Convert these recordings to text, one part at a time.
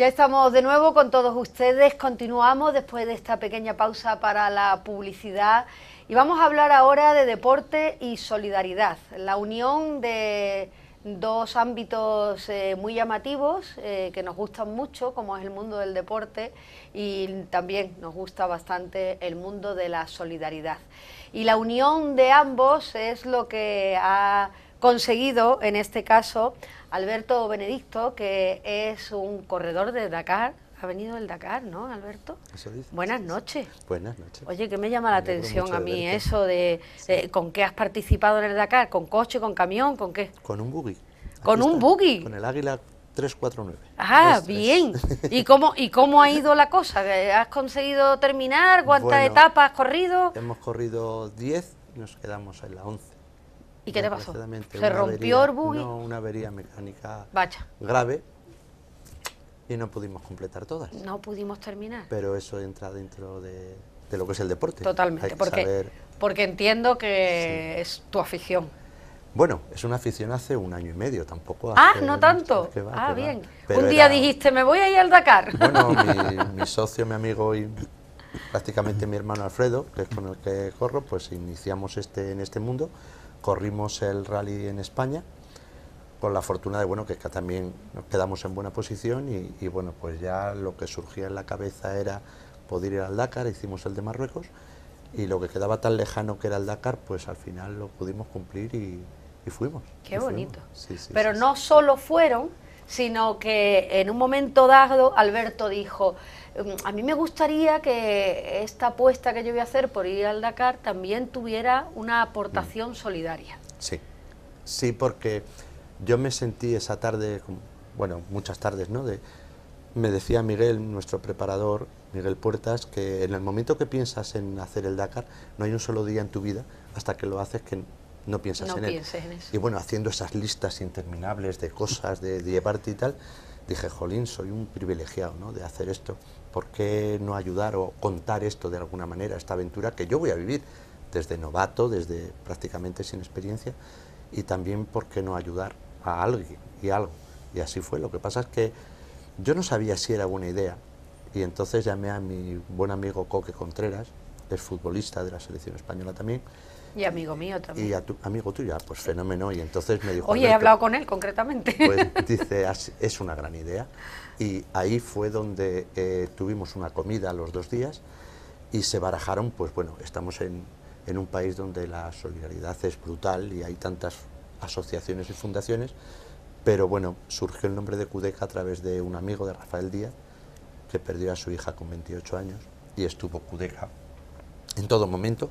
Ya estamos de nuevo con todos ustedes, continuamos después de esta pequeña pausa para la publicidad. Y vamos a hablar ahora de deporte y solidaridad, la unión de dos ámbitos eh, muy llamativos eh, que nos gustan mucho, como es el mundo del deporte y también nos gusta bastante el mundo de la solidaridad. Y la unión de ambos es lo que ha conseguido, en este caso, Alberto Benedicto, que es un corredor de Dakar. Ha venido el Dakar, ¿no, Alberto? Eso dice. Buenas noches. Buenas noches. Oye, que me llama la atención a mí eso de con qué has participado en el Dakar, con coche, con camión, con qué. Con un buggy. ¿Con un buggy? Con el Águila 349. Ah, Es- es- bien. ¿Y cómo, ¿Y cómo ha ido la cosa? ¿Has conseguido terminar? ¿Cuántas Bueno, etapas has corrido? Hemos corrido 10 y nos quedamos en la 11. ¿Y qué te pasó? ¿Se rompió avería- el buggy? No, una avería mecánica grave y no pudimos completar todas. no pudimos terminar. Pero eso entra dentro de, de lo que es el deporte. Totalmente, Hay que porque, saber- porque entiendo que es tu afición. Bueno, es una afición hace un año y medio, tampoco Ah, no tanto. que va, ah, que bien. Un día era- dijiste, me voy a ir al Dakar. Bueno, mi, mi socio, mi amigo y prácticamente mi hermano Alfredo, que es con el que corro, pues iniciamos este, en este mundo, corrimos el rally en España, con la fortuna de bueno que también nos quedamos en buena posición y, y, bueno, pues ya lo que surgía en la cabeza era poder ir al Dakar, hicimos el de Marruecos y lo que quedaba tan lejano que era el Dakar, pues al final lo pudimos cumplir y, y fuimos. Qué y fuimos. bonito. Sí, sí, Pero sí, no solo fueron, sino que en un momento dado Alberto dijo, "Mm, a mí me gustaría que esta apuesta que yo voy a hacer por ir al Dakar también tuviera una aportación solidaria. Sí, sí, porque yo me sentí esa tarde, bueno, muchas tardes, ¿no? De, me decía Miguel, nuestro preparador, Miguel Puertas, que en el momento que piensas en hacer el Dakar, no hay un solo día en tu vida hasta que lo haces que no piensas No en él. pienses en eso. Y bueno, haciendo esas listas interminables de cosas, de, de llevarte y tal, dije, jolín, soy un privilegiado, ¿no? De hacer esto. ¿Por qué no ayudar o contar esto de alguna manera, esta aventura que yo voy a vivir desde novato, desde prácticamente sin experiencia? Y también, ¿por qué no ayudar a alguien y algo? Y así fue. Lo que pasa es que yo no sabía si era buena idea. Y entonces llamé a mi buen amigo Coque Contreras, es futbolista de la selección española también, Y amigo mío también. y a tu amigo tuyo, ah, pues fenómeno. Y entonces me dijo. Oye, he "Alberto, hablado con él concretamente. Pues dice, "As- es una gran idea. Y ahí fue donde eh, tuvimos una comida los dos días y se barajaron, pues bueno, estamos en, en un país donde la solidaridad es brutal y hay tantas asociaciones y fundaciones, pero bueno, surgió el nombre de Cudeca a través de un amigo de Rafael Díaz, que perdió a su hija con 28 años y estuvo Cudeca en todo momento.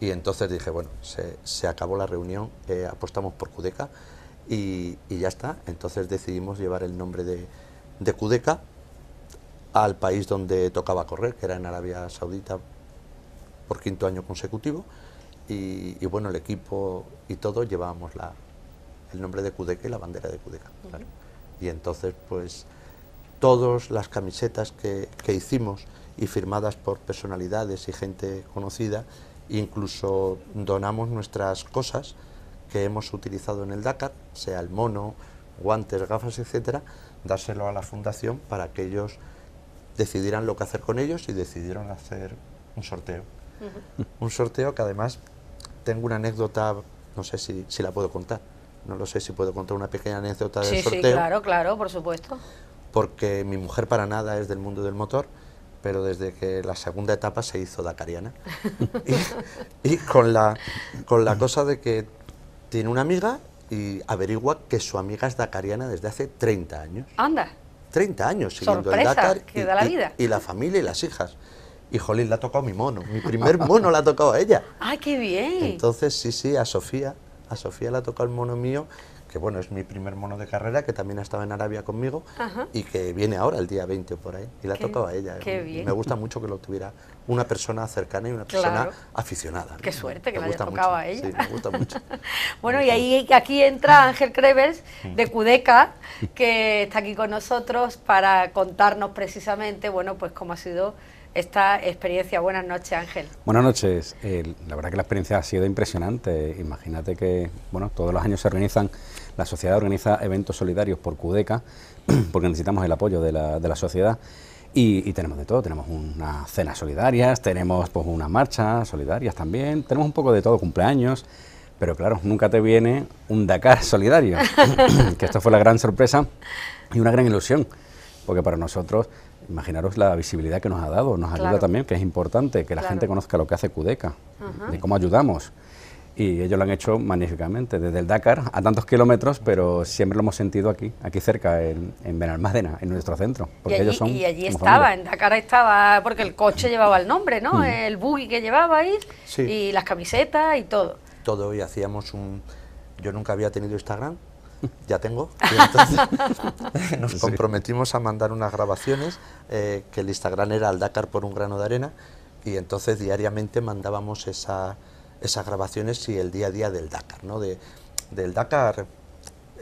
Y entonces dije, bueno, se, se acabó la reunión, eh, apostamos por Cudeca y, y ya está. Entonces decidimos llevar el nombre de, de Cudeca al país donde tocaba correr, que era en Arabia Saudita por quinto año consecutivo. Y, y bueno, el equipo y todo llevábamos la, el nombre de Cudeca y la bandera de Cudeca. claro. Y entonces, pues, todas las camisetas que, que hicimos y firmadas por personalidades y gente conocida, incluso donamos nuestras cosas que hemos utilizado en el Dakar, sea el mono, guantes, gafas, etcétera, dárselo a la fundación para que ellos decidieran lo que hacer con ellos y decidieron hacer un sorteo. Un sorteo que además tengo una anécdota, no sé si, si la puedo contar, no lo sé si puedo contar una pequeña anécdota del sí, sí, sorteo claro, claro, por supuesto. porque mi mujer para nada es del mundo del motor, pero desde que la segunda etapa se hizo dakariana. y, y con, la, con la cosa de que tiene una amiga y averigua que su amiga es dakariana desde hace 30 años. Anda, 30 años siguiendo el Sorpresa, Dakar. que y, da la y- vida. y la familia y las hijas. Y jolín, le ha tocado mi mono. Mi primer mono le ha tocado a ella. ¡ay, qué bien! Entonces, sí, sí, a Sofía, a Sofía le ha tocado el mono mío, que bueno, es mi primer mono de carrera, que también ha estado en Arabia conmigo Ajá. y que viene ahora, el día 20 o por ahí, y le ha tocado a ella. qué Me- bien. Me gusta mucho que lo tuviera una persona cercana y una persona Claro. aficionada. Qué suerte que Me le haya tocado mucho, a ella. Sí, me gusta mucho. Bueno, y ahí aquí entra Ángel Creves de Cudeca, que está aquí con nosotros para contarnos precisamente, bueno, pues cómo ha sido esta experiencia. Buenas noches, Ángel. Buenas noches. Eh, la verdad que la experiencia ha sido impresionante. Imagínate que, bueno, todos los años se organizan La sociedad organiza eventos solidarios por CUDECA, porque necesitamos el apoyo de la, de la sociedad. Y, tenemos de todo, tenemos unas cenas solidarias, tenemos pues unas marchas solidarias también, tenemos un poco de todo, cumpleaños, pero claro, nunca te viene un Dakar solidario, que esto fue la gran sorpresa y una gran ilusión, porque para nosotros, imaginaros la visibilidad que nos ha dado, nos ayuda también, que es importante que la gente conozca lo que hace Cudeca, de cómo ayudamos y ellos lo han hecho magníficamente, desde el Dakar a tantos kilómetros, pero siempre lo hemos sentido aquí, aquí cerca, en, en Benalmádena, en nuestro centro. Porque y allí, ellos son y allí estaba, en Dakar estaba, porque el coche llevaba el nombre, ¿no? Mm. El buggy que llevabais y las camisetas y todo. Todo, y hacíamos un... Yo nunca había tenido Instagram, ya tengo. Y entonces nos comprometimos a mandar unas grabaciones, eh, que el Instagram era el Dakar por un grano de arena, y entonces diariamente mandábamos esa esas grabaciones y el día a día del Dakar, ¿no? De, del Dakar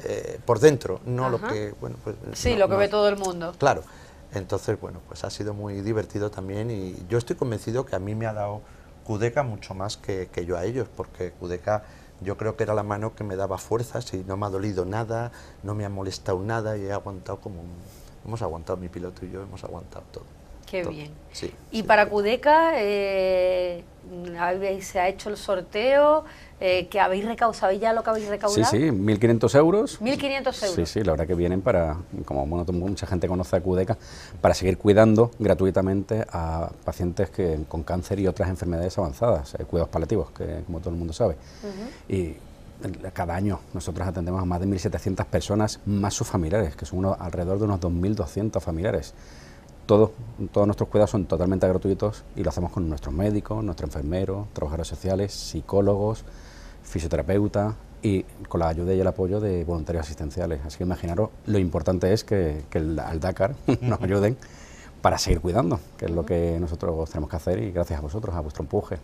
eh, por dentro, no lo que... Bueno, pues, sí, lo que ve todo el mundo. Claro. Entonces, bueno, pues ha sido muy divertido también y yo estoy convencido que a mí me ha dado Cudeca mucho más que, que yo a ellos, porque Cudeca yo creo que era la mano que me daba fuerzas y no me ha dolido nada, no me ha molestado nada y he aguantado como... Hemos aguantado mi piloto y yo, hemos aguantado todo. Qué bien. y para Cudeca, eh, ¿se ha hecho el sorteo? Eh, que habéis recaudado, ya lo que habéis recaudado? Sí, sí, 1.500 euros. 1.500 euros. Sí, sí, la verdad que vienen para, como bueno, mucha gente conoce a Cudeca, para seguir cuidando gratuitamente a pacientes que con cáncer y otras enfermedades avanzadas, eh, cuidados paliativos, que como todo el mundo sabe. Y cada año nosotros atendemos a más de 1.700 personas, más sus familiares, que son unos, alrededor de unos 2.200 familiares todos, todos nuestros cuidados son totalmente gratuitos y lo hacemos con nuestros médicos, nuestros enfermeros, trabajadores sociales, psicólogos, fisioterapeutas y con la ayuda y el apoyo de voluntarios asistenciales. Así que imaginaros lo importante es que, que el, al Dakar nos ayuden para seguir cuidando, que es lo que nosotros tenemos que hacer y gracias a vosotros, a vuestro empuje.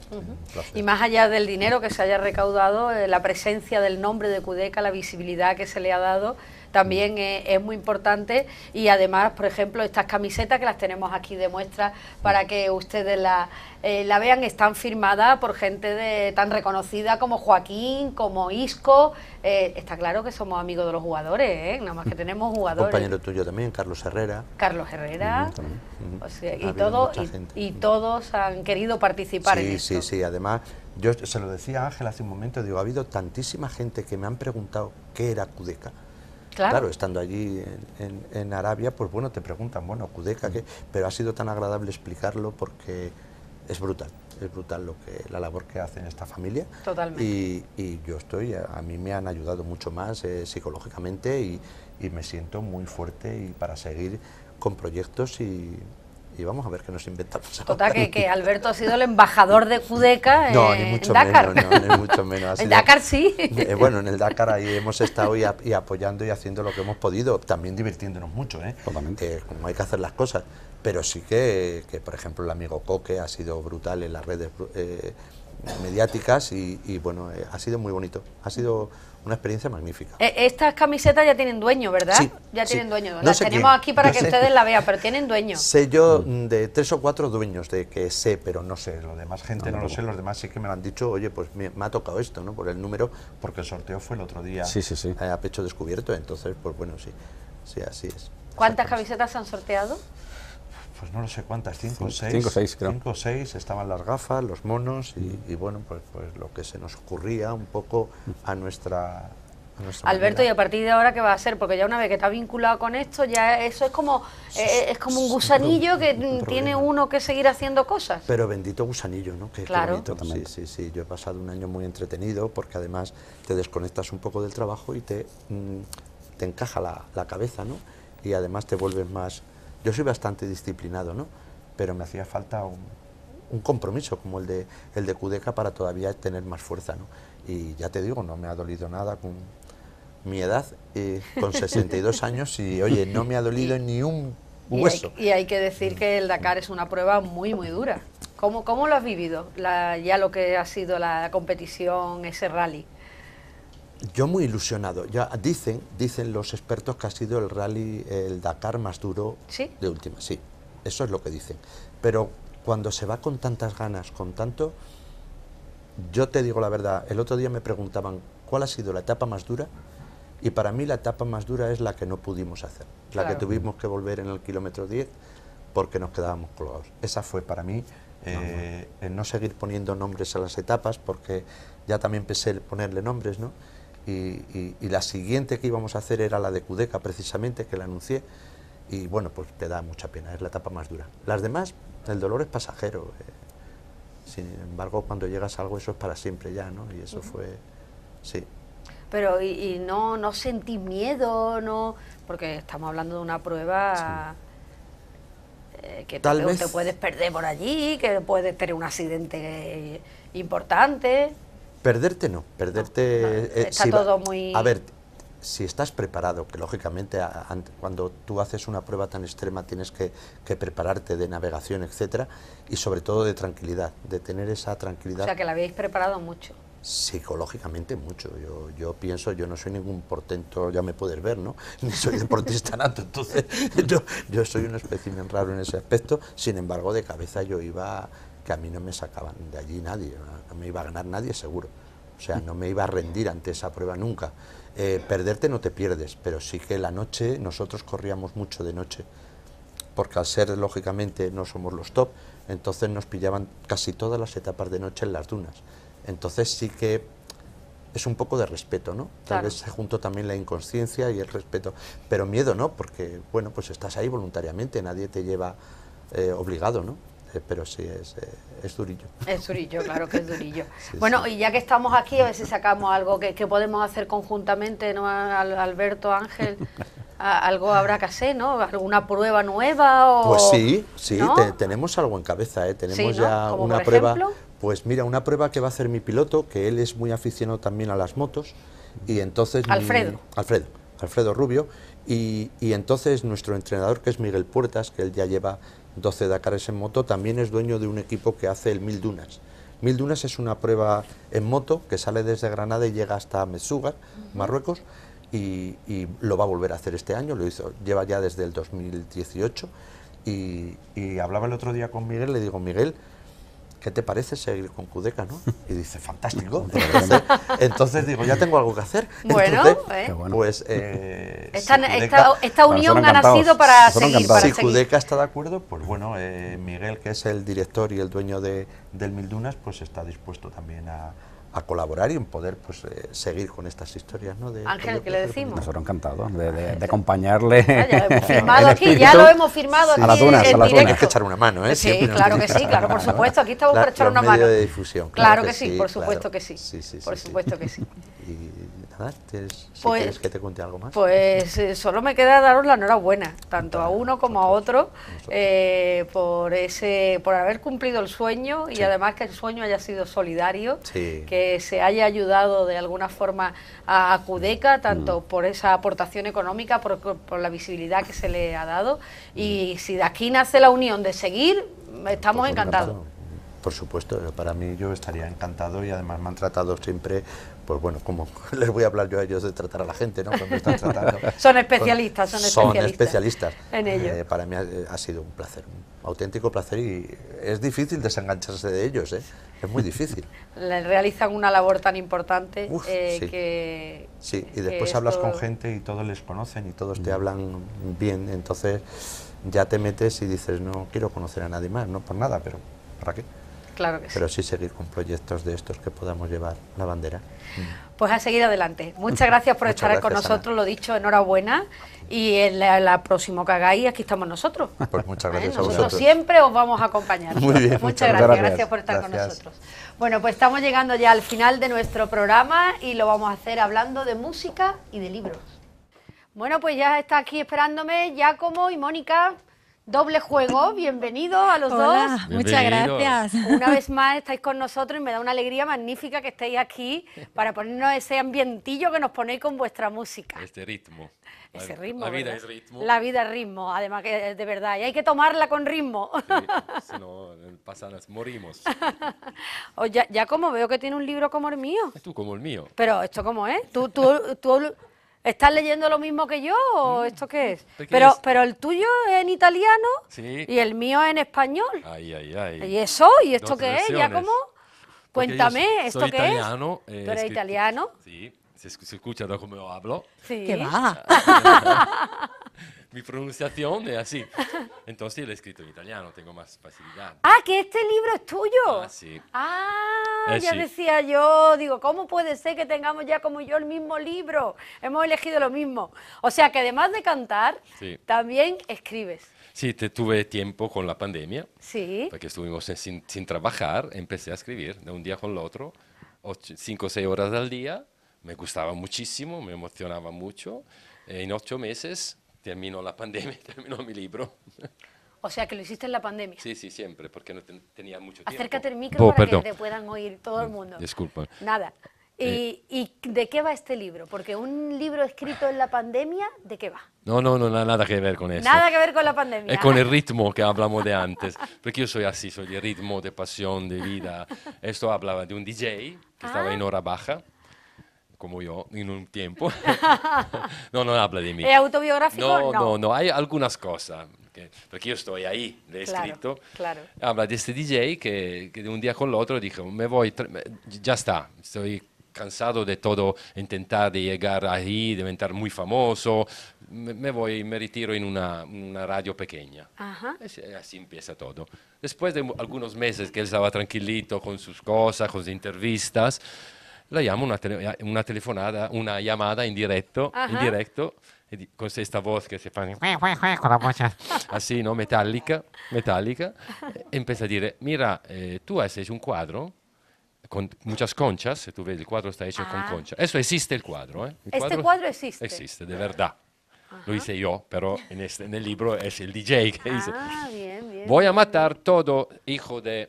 Y más allá del dinero que se haya recaudado, eh, la presencia del nombre de Cudeca, la visibilidad que se le ha dado, también es, muy importante y además, por ejemplo, estas camisetas que las tenemos aquí de muestra para que ustedes la, eh, la vean, están firmadas por gente de, tan reconocida como Joaquín, como Isco. Eh, está claro que somos amigos de los jugadores, ¿eh? nada más que tenemos jugadores. compañero tuyo también, Carlos Herrera. Carlos Herrera. y, todo, y, todos han querido participar en esto. Sí, sí, además yo se lo decía a Ángel hace un momento, digo, ha habido tantísima gente que me han preguntado qué era Cudeca. Claro. estando allí en, Arabia, pues bueno, te preguntan, bueno, Cudeca, ¿qué? Pero ha sido tan agradable explicarlo porque es brutal, es brutal lo que la labor que hacen esta familia. Totalmente. Y, yo estoy, a, mí me han ayudado mucho más eh, psicológicamente y, y me siento muy fuerte y para seguir con proyectos y, y vamos a ver qué nos inventamos. Total, que, que, Alberto ha sido el embajador de Cudeca no, ni mucho Dakar. Menos, no, ni mucho menos. en Dakar sí. Eh, bueno, en el Dakar ahí hemos estado y, apoyando y haciendo lo que hemos podido, también divirtiéndonos mucho, ¿eh? Totalmente. como hay que hacer las cosas. Pero sí que, que, por ejemplo, el amigo Coque ha sido brutal en las redes eh, mediáticas y, y bueno, eh, ha sido muy bonito. Ha sido una experiencia magnífica. Eh, estas camisetas ya tienen dueño, ¿verdad? Sí, ya tienen dueño. Las tenemos aquí para que ustedes la vean, pero tienen dueño. Sé yo de tres o cuatro dueños de que sé, pero no sé. Lo demás gente no, lo sé, los demás sí que me lo han dicho, oye, pues me, ha tocado esto, ¿no? Por el número, porque el sorteo fue el otro día sí, sí, sí. a pecho descubierto, entonces, pues bueno, sí, sí, así es. ¿Cuántas camisetas se han sorteado? Pues no lo sé cuántas, cinco o seis. Cinco o seis, creo. Cinco o seis, estaban las gafas, los monos y, bueno, pues, pues lo que se nos ocurría un poco a nuestra Alberto, y a partir de ahora, ¿qué va a hacer? Porque ya una vez que está vinculado con esto, ya eso es como, eh, es como un gusanillo que tiene uno que seguir haciendo cosas. Pero bendito gusanillo, ¿no? Que, claro. sí, sí, sí. Yo he pasado un año muy entretenido porque además te desconectas un poco del trabajo y te, mm, te encaja la, la, cabeza, ¿no? Y además te vuelves más... Yo soy bastante disciplinado, ¿no? Pero me hacía falta un, un compromiso como el de, el de Cudeca para todavía tener más fuerza, ¿no? Y ya te digo, no me ha dolido nada con mi edad, eh, con 62 años, y oye, no me ha dolido ni un hueso. Y hay, que decir que el Dakar es una prueba muy, muy dura. ¿Cómo, cómo lo has vivido, ya lo que ha sido la competición, ese rally? Yo muy ilusionado. Ya dicen, dicen los expertos que ha sido el rally, el Dakar más duro de última. Sí, eso es lo que dicen. Pero cuando se va con tantas ganas, con tanto, yo te digo la verdad. El otro día me preguntaban cuál ha sido la etapa más dura Y para mí la etapa más dura es la que no pudimos hacer, la que Claro. tuvimos que volver en el kilómetro 10 porque nos quedábamos colgados. Esa fue para mí eh, el no seguir poniendo nombres a las etapas porque ya también pensé en ponerle nombres, ¿no? Y, y- y la siguiente que íbamos a hacer era la de Cudeca, precisamente, que la anuncié. Y bueno, pues te da mucha pena, es la etapa más dura. Las demás, el dolor es pasajero. eh. Sin embargo, cuando llegas a algo, eso es para siempre ya, ¿no? Y eso fue. Sí. Pero y, y no, no sentís miedo, no, porque estamos hablando de una prueba eh, que Tal te, vez- te puedes perder por allí, que puedes tener un accidente importante. Perderte no, perderte... No, no, eh, está si todo muy- A ver, si estás preparado, que lógicamente a- cuando tú haces una prueba tan extrema tienes que, que prepararte de navegación, etcétera, y sobre todo de tranquilidad, de tener esa O tranquilidad sea que la habéis preparado mucho. psicológicamente mucho. Yo, yo pienso, yo no soy ningún portento, ya me puedes ver, ¿no? Ni soy deportista nato, entonces yo, yo soy un espécimen raro en ese aspecto. Sin embargo, de cabeza yo iba, que a mí no me sacaban de allí nadie, no me iba a ganar nadie seguro. O sea, no me iba a rendir ante esa prueba nunca. Eh, perderte no te pierdes, pero sí que la noche, nosotros corríamos mucho de noche porque al ser lógicamente no somos los top, entonces nos pillaban casi todas las etapas de noche en las dunas. Entonces sí que es un poco de respeto, ¿no? Tal Claro. vez se juntó también la inconsciencia y el respeto, pero miedo no, porque bueno, pues estás ahí voluntariamente, nadie te lleva eh, obligado, ¿no? Eh, pero sí es, eh, es durillo. Es durillo, claro que es durillo. Sí, bueno, sí. y ya que estamos aquí, a ver si sacamos algo que, que podemos hacer conjuntamente, ¿no? Al- Alberto, Ángel, algo habrá que hacer, ¿no? ¿Alguna prueba nueva? O, Pues sí, sí, ¿no? te- tenemos algo en cabeza, ¿eh? tenemos ya ¿Como una prueba. ejemplo? Pues mira, una prueba que va a hacer mi piloto, que él es muy aficionado también a las motos, y entonces... mi- Alfredo. Alfredo, Alfredo Rubio, y, y entonces nuestro entrenador, que es Miguel Puertas, que él ya lleva 12 Dakares en moto, también es dueño de un equipo que hace el Mil Dunas. Mil Dunas es una prueba en moto que sale desde Granada y llega hasta Metzúgar, Marruecos, y, y lo va a volver a hacer este año, lo hizo, lleva ya desde el 2018. Y, y hablaba el otro día con Miguel, le digo, Miguel, ¿qué te parece seguir con Cudeca, no? Y dice, fantástico. Entonces, entonces digo, ya tengo algo que hacer. Bueno, Entonces, ¿eh? Bueno. pues... eh, Esta, si Cudeca- esta, esta Bueno, unión ha nacido para seguir. si. Cudeca está de acuerdo, pues bueno, eh, Miguel, que es el director y el dueño de, del Mildunas, pues está dispuesto también a, a colaborar y en poder pues eh, seguir con estas historias, ¿no? De Ángel, ¿qué le decimos? Nosotros encantados de, de- de acompañarle. Ah, ya lo hemos firmado aquí, ya espíritu. lo hemos firmado aquí A las dunas, en a las dunas. Tienes que echar una mano, ¿eh? Sí, Siempre claro que sí, claro, por supuesto, aquí estamos La- para echar una mano. de difusión. Claro que sí, por claro. supuesto que sí. Sí, sí, sí, Por sí. supuesto que sí. Y nada, tienes- si Pues- quieres que te cuente algo más. Pues eh, solo me queda daros la enhorabuena, tanto a uno como a otro, eh, por ese, por haber cumplido el sueño y Sí. además que el sueño haya sido solidario, Sí. que se haya ayudado de alguna forma a, a Cudeca, tanto Mm. por esa aportación económica, por, por la visibilidad que se le ha dado. Y si de aquí nace la unión de seguir, estamos encantados. encantado. Por supuesto, para mí yo estaría encantado y además me han tratado siempre, pues bueno, como les voy a hablar yo a ellos de tratar a la gente, ¿no? Cuando están tratando. Son especialistas, son Son especialistas especialistas. en ello. Eh, para mí ha, ha sido un placer, un auténtico placer y es difícil desengancharse de ellos, ¿eh? Es muy difícil. Le realizan una labor tan importante Uf, eh, sí. que Sí, y después hablas esto- con gente y todos les conocen y todos te hablan bien, entonces ya te metes y dices, no quiero conocer a nadie más, no por nada, pero ¿para qué? Claro que sí. Pero sí seguir con proyectos de estos que podamos llevar la bandera. Pues a seguir adelante. Muchas gracias por Muchas estar con nosotros, lo dicho, enhorabuena. Y en la, la próximo que hagáis, aquí estamos nosotros. Pues muchas ¿Eh? gracias a vosotros. siempre os vamos a acompañar. Muy bien, muchas, muchas gracias, gracias. gracias por estar con nosotros. Bueno, pues estamos llegando ya al final de nuestro programa y lo vamos a hacer hablando de música y de libros. Bueno, pues ya está aquí esperándome Giacomo y Mónica. Doble juego, bienvenidos a los Hola, dos. muchas gracias. Una vez más estáis con nosotros y me da una alegría magnífica que estéis aquí para ponernos ese ambientillo que nos ponéis con vuestra música. Este ritmo. Ese ritmo. La vida ¿verdad? es ritmo. La vida es ritmo, además que de verdad. Y hay que tomarla con ritmo. Sí, si no, pasadas, morimos. O ya, ya como veo que tiene un libro como el mío. Tú como el mío. Pero esto cómo es? ¿Tú, tú, tú estás leyendo lo mismo que yo o esto qué es? ¿De qué Pero, es? pero el tuyo es en italiano Sí. y el mío en español. Ay, ay, ay. ¿Y eso? ¿Y esto Dos qué es? ¿Ya cómo? Porque Cuéntame, soy ¿esto qué italiano, es? eh, ¿Tú eres italiano? Sí, se, esc- se escucha cómo hablo, Sí. Que va. mi pronunciación es así. Entonces lo he escrito en italiano, tengo más facilidad. Ah, que este libro es tuyo. Ah, sí. Ah, Eh, ya sí. decía yo, digo, ¿cómo puede ser que tengamos ya como yo el mismo libro? Hemos elegido lo mismo. O sea que además de cantar, Sí. también escribes. Sí, te- tuve tiempo con la pandemia, Sí. porque estuvimos sin- sin, trabajar, empecé a escribir de un día con el otro, ocho- cinco o seis horas al día, me gustaba muchísimo, me emocionaba mucho. En ocho meses terminó la pandemia terminó mi libro. O sea que lo hiciste en la pandemia. Sí, sí, siempre, porque no ten- tenía mucho tiempo. Acércate el micro Oh, para perdón. que te puedan oír todo el mundo. Disculpa. Nada. ¿Y, Eh. y de qué va este libro? Porque un libro escrito en la pandemia, ¿de qué va? No, no, no, na- nada que ver con eso. Nada que ver con la pandemia. Es con el ritmo que hablamos de antes, porque yo soy así, soy de ritmo, de pasión, de vida. Esto hablaba de un DJ que estaba Ah. en hora baja, como yo, en un tiempo. no, no habla de mí. ¿Es autobiográfico? No, no, no, hay algunas cosas, que- porque yo estoy ahí, le he Claro, escrito. claro. Habla de este DJ que, que de un día con el otro dijo, me voy, ya está, estoy cansado de todo, intentar de llegar ahí, de estar muy famoso, me, me voy, me retiro en una, una radio pequeña. Ajá. Así, así empieza todo. Después de algunos meses que él estaba tranquilito con sus cosas, con sus entrevistas, le llamo una, tele- una telefonada, una llamada en directo, en Ajá. directo e di- con esta voz que se fa con la voce. así, ¿no? Metálica, metálica. E empieza a dire, mira, eh, tú haces un cuadro con muchas conchas, si tú ves, el cuadro está hecho Ah. con conchas. Eso existe el cuadro, ¿eh? El Este cuadro existe. Existe, de verdad. Lo hice yo, pero en, este, en el libro es el DJ que hizo. Ah, bien, bien. Voy a matar todo hijo de...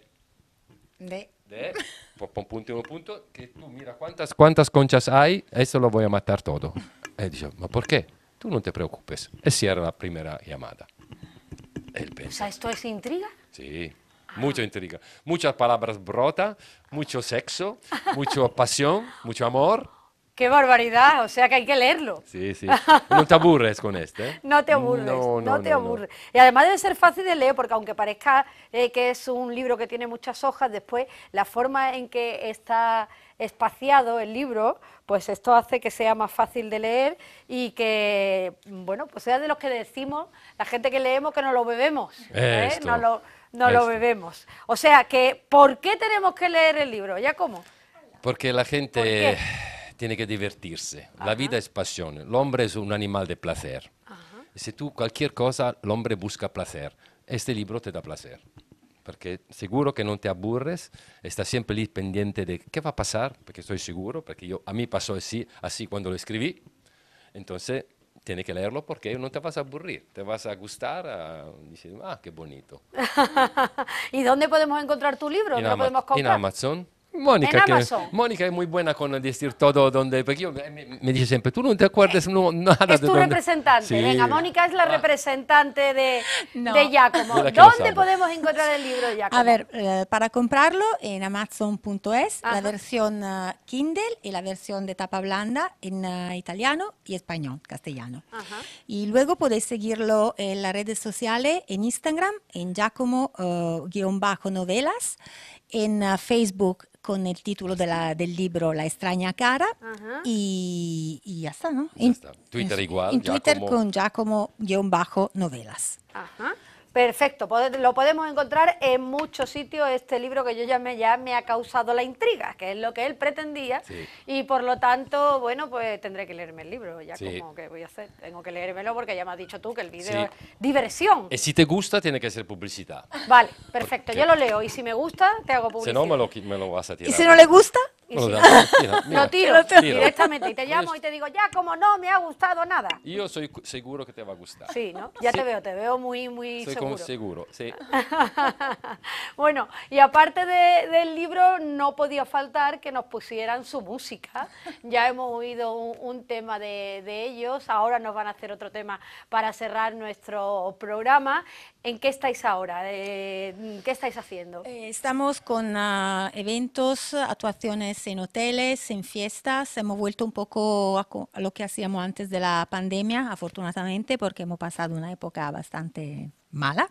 De- de po- pon punto uno punto, que tú mira cuántas, cuántas conchas hay, eso lo voy a matar todo. E dice, ma ¿por qué? Tú no te preocupes. E cierra la primera llamada. Él O sea, ¿esto es intriga? sí, mucha intriga, muchas palabras brota, mucho sexo, mucha pasión, mucho amor. ¡Qué barbaridad! O sea que hay que leerlo. Sí, sí. No te aburres con este. No te aburres, no, No, no, te no, no. aburres. Y además debe ser fácil de leer, porque aunque parezca eh, que es un libro que tiene muchas hojas, después la forma en que está espaciado el libro, pues esto hace que sea más fácil de leer y que, bueno, pues sea de los que decimos, la gente que leemos que no lo bebemos, ¿eh? Esto, no, lo, no lo bebemos. O sea que, ¿por qué tenemos que leer el libro? ¿Ya cómo? Porque la ¿Por gente qué? Tiene que divertirse. La vida es pasión. El hombre es un animal de placer. Si tú cualquier cosa, el hombre busca placer. Este libro te da placer. Porque seguro que no te aburres, estás siempre ahí pendiente de qué va a pasar, porque estoy seguro, porque yo, a mí pasó así, así cuando lo escribí. Entonces, tienes que leerlo porque no te vas a aburrir, te vas a gustar, a, decir, ah, qué bonito. ¿Y dónde podemos encontrar tu libro? ¿Dónde en, lo Ama- podemos en comprar? Amazon. Mónica, que-. Mónica es muy buena con decir todo donde, porque yo, me, me dice siempre, tú no te acuerdas no, nada Es de tu representante. Sí. Venga, Mónica es la Ah, representante de, No. de Giacomo. De ¿Dónde podemos encontrar el libro de Giacomo? A ver, eh, para comprarlo en amazon.es, la versión eh, Kindle y la versión de tapa blanda en eh, italiano y español, castellano. Ajá. Y luego podéis seguirlo en las redes sociales, en Instagram, en Giacomo-novelas, en eh, Facebook con el título de la- del libro La extraña cara Ajá. y, y ya está, ¿no? Ya está. Twitter en, igual, En Twitter Giacomo. con Giacomo-novelas. Ajá. Perfecto, lo podemos encontrar en muchos sitios este libro que yo ya me, ya me ha causado la intriga, que es lo que él pretendía, Sí. y por lo tanto, bueno, pues tendré que leerme el libro, ya Sí. como que voy a hacer, tengo que leérmelo porque ya me has dicho tú que el vídeo Sí. es diversión. Y si te gusta, tiene que ser publicidad. Vale, perfecto, Porque- yo lo leo y si me gusta, te hago Si publicidad. no, me lo, me lo vas a tirar. ¿Y si no le gusta? Y Me lo si- das. Mira, mira. Lo tiro directamente y te llamo y te digo, ya como no me ha gustado nada. Yo soy seguro que te va a gustar. Sí, ¿no? Ya Sí. te veo, te veo muy, muy Soy seguro. como seguro, sí. bueno, y aparte de- del libro, no podía faltar que nos pusieran su música. Ya hemos oído un, un tema de, de ellos, ahora nos van a hacer otro tema para cerrar nuestro programa. ¿En qué estáis ahora? Eh, ¿Qué estáis haciendo? Eh, Estamos con ah, eventos, actuaciones en hoteles, en fiestas. Hemos vuelto un poco a, a lo que hacíamos antes de la pandemia, afortunadamente, porque hemos pasado una época bastante mala,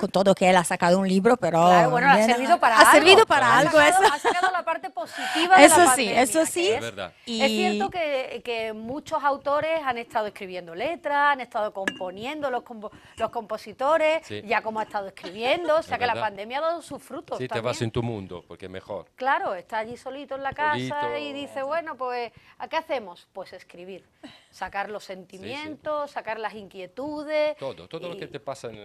con todo que él ha sacado un libro, pero Claro, bueno, ha servido para ha algo. servido para Ha algo sacado- eso. Ha sacado la parte positiva de Eso la sí, pandemia, eso sí. es- Verdad. Y- Es cierto que, que muchos autores han estado escribiendo letras, han estado componiendo los, compo- los compositores, Sí. ya como ha estado escribiendo, o sea Es que la verdad. pandemia ha dado sus frutos. Sí, te también. vas en tu mundo, porque es mejor. Claro, está allí solito en la casa Solito. y dice, bueno, pues, ¿a qué hacemos? Pues escribir, sacar los sentimientos, sacar las inquietudes. Todo, todo lo que te pasa en,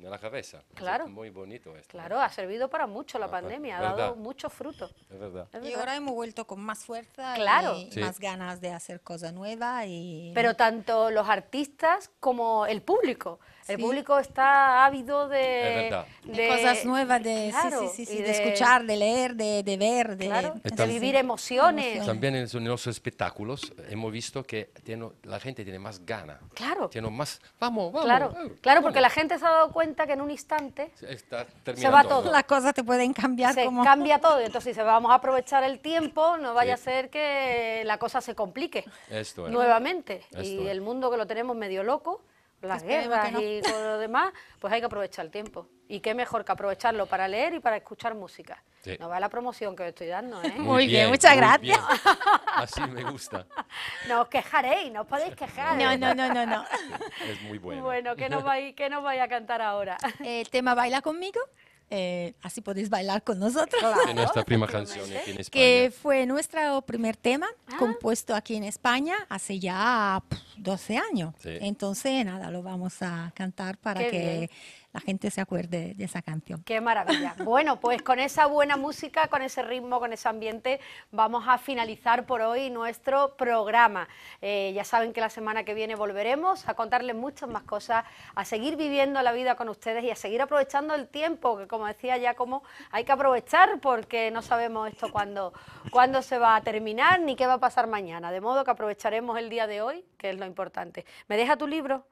en la cabeza. Claro. Es muy bonito esto. Claro, ha servido para mucho la Ah, pues, pandemia, ha verdad. dado muchos frutos. Es verdad. es Y ahora hemos vuelto con más fuerza Claro. y Sí. más ganas de hacer cosas nuevas y Pero tanto los artistas como el público. El Sí. público está ávido de, Es verdad. de cosas nuevas, de, sí, Claro, sí, sí, sí, y de, escuchar, de leer, de, de ver, de, claro, sí, de sí. vivir emociones. También en los- espectáculos hemos visto que tiene- la gente tiene más gana. Claro, Tiene más. Vamos, vamos. claro, claro, porque vamos. la gente se ha dado cuenta que en un instante Está Se va todo. Las cosas te pueden cambiar se como... cambia todo. Entonces, si vamos a aprovechar el tiempo, no vaya a ser que la cosa se complique Esto es. nuevamente. Esto y es. el mundo que lo tenemos medio loco, las guerras no. y con lo demás, pues hay que aprovechar el tiempo. Y qué mejor que aprovecharlo para leer y para escuchar música. Sí. No va la promoción que os estoy dando, ¿eh? Muy bien, muchas gracias. bien. Así me gusta. No os quejaréis, no os podéis quejar. No, no, no, no, no. Es muy bueno. Bueno, ¿qué nos vais, qué nos vais a cantar ahora? El tema Baila conmigo, eh, así podéis bailar con nosotros. Es nuestra prima canción aquí en España. que fue nuestro primer tema Ah. compuesto aquí en España hace ya pf, 12 años. Sí. Entonces, nada, lo vamos a cantar para Qué que bien. La gente se acuerde de esa canción. Qué maravilla. Bueno, pues con esa buena música, con ese ritmo, con ese ambiente, vamos a finalizar por hoy nuestro programa. Eh, ya saben que la semana que viene volveremos a contarles muchas más cosas, a seguir viviendo la vida con ustedes y a seguir aprovechando el tiempo, que como decía ya, como hay que aprovechar porque no sabemos esto cuándo, cuándo se va a terminar ni qué va a pasar mañana. De modo que aprovecharemos el día de hoy, que es lo importante. ¿Me deja tu libro?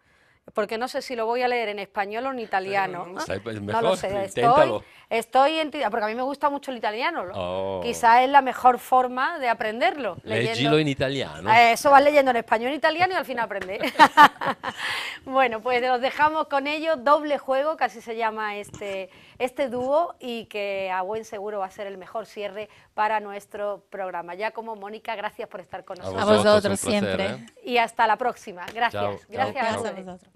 Porque no sé si lo voy a leer en español o en italiano. no, lo sé, estoy, estoy en, porque a mí me gusta mucho el italiano. Oh. Quizás es la mejor forma de aprenderlo. Leggilo in italiano. Eh, Eso vas leyendo en español e italiano y al fin aprendes. bueno, pues los dejamos con ellos, doble juego, así se llama este, este dúo, y que a buen seguro va a ser el mejor cierre para nuestro programa. Ya como Mónica, gracias por estar con A nosotros. vosotros un placer, siempre. ¿eh? Y hasta la próxima. Gracias. Chao, gracias. chao. A vosotros.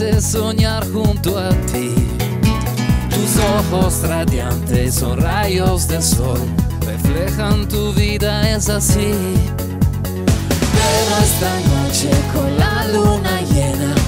Soñar junto a ti. Tus ojos radiantes son rayos del sol, reflejan tu vida, es así. Pero esta noche con la luna llena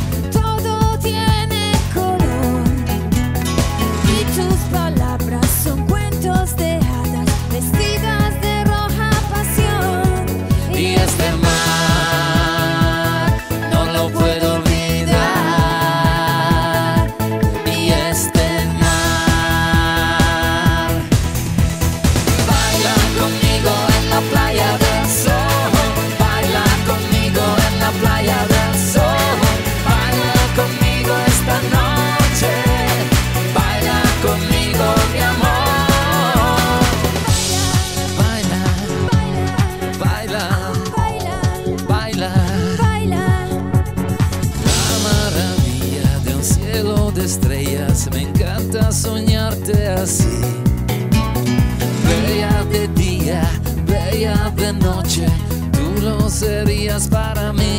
serías para mí.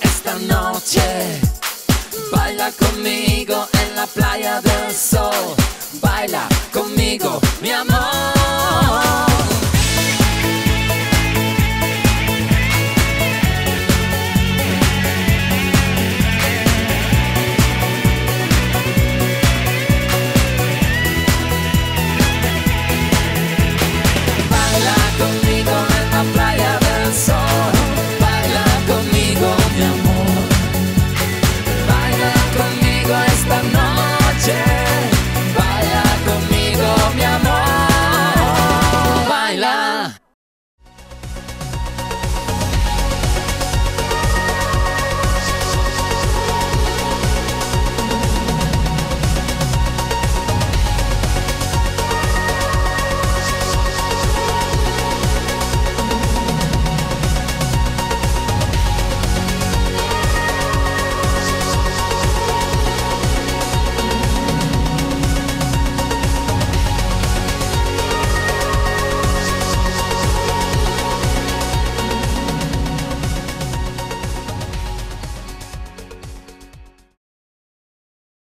Esta noche. Baila conmigo en la playa del sol. Baila conmigo, mi amor.